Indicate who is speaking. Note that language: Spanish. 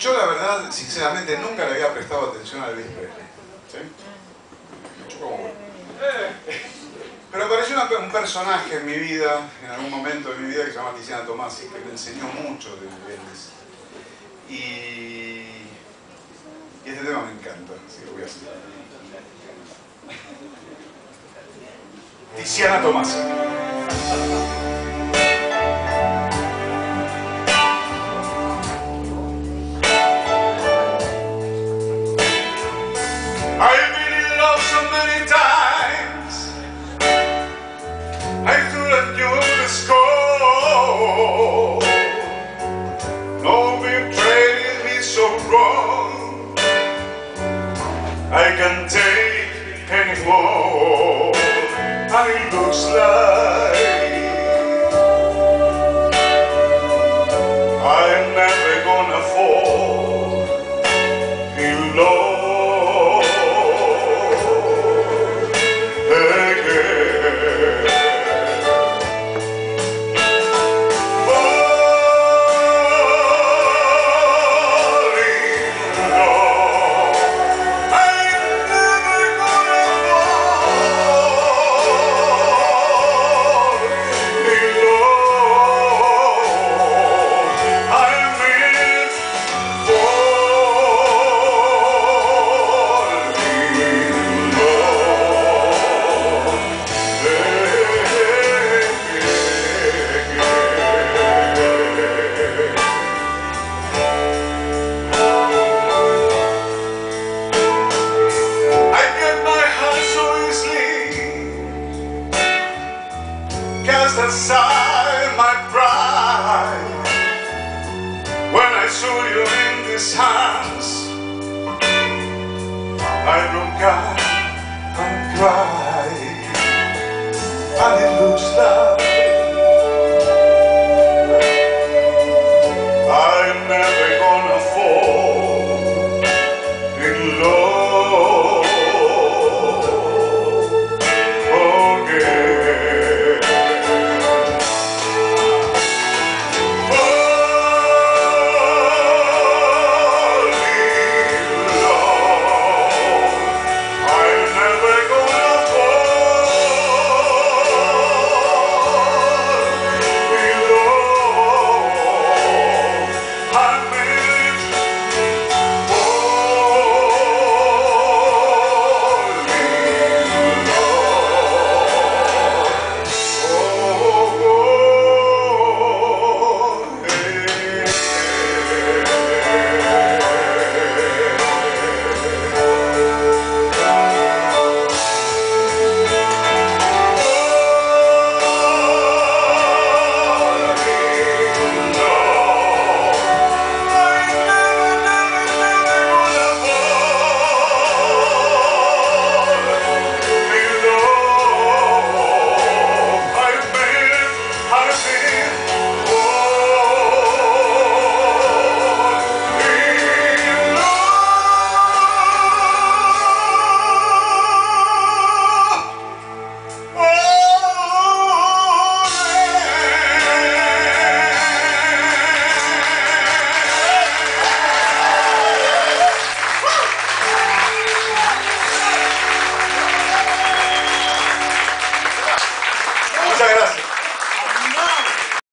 Speaker 1: Yo la verdad, sinceramente, nunca le había prestado atención a Elvis Presley. ¿sí? Pero apareció un personaje en mi vida, en algún momento de mi vida, que se llama Tiziana Tomasi, que me enseñó mucho de Elvis. Y, y este tema me encanta, así lo voy a hacer. Tiziana Tomasi. his hands I know God. I'm proud.